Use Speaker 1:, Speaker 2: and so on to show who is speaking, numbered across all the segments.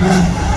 Speaker 1: We're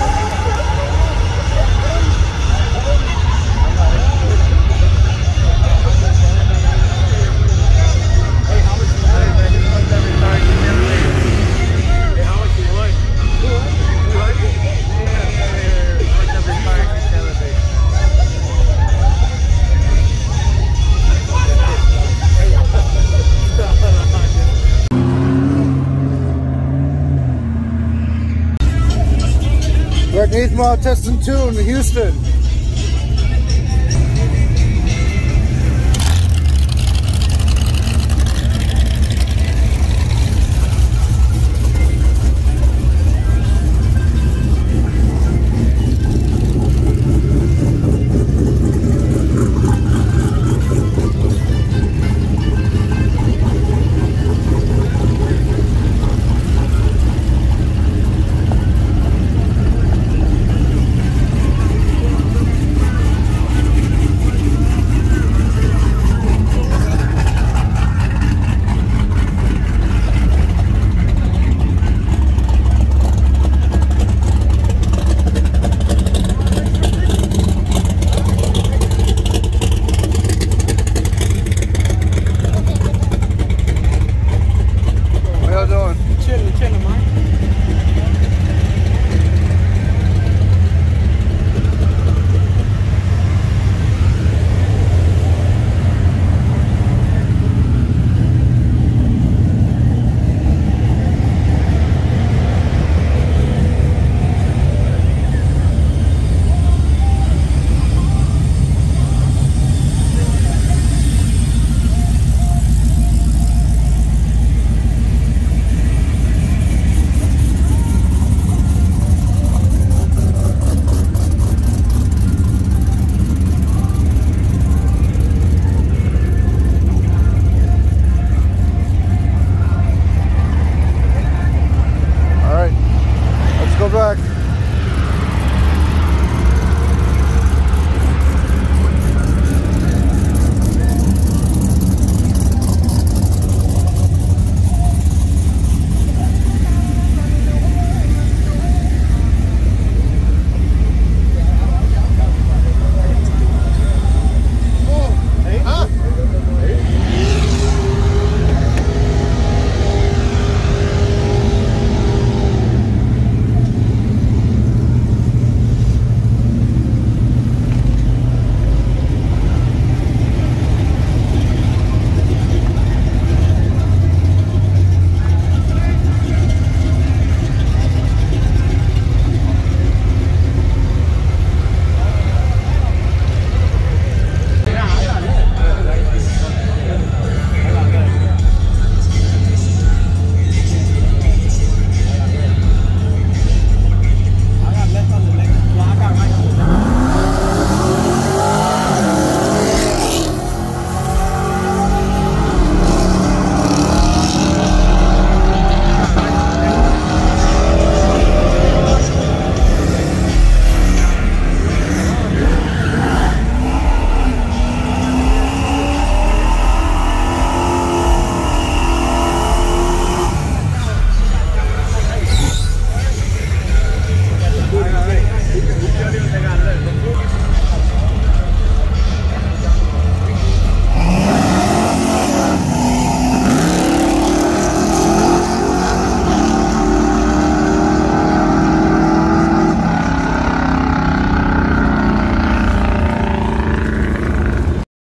Speaker 1: Eighth Mile Testing 2 in Houston.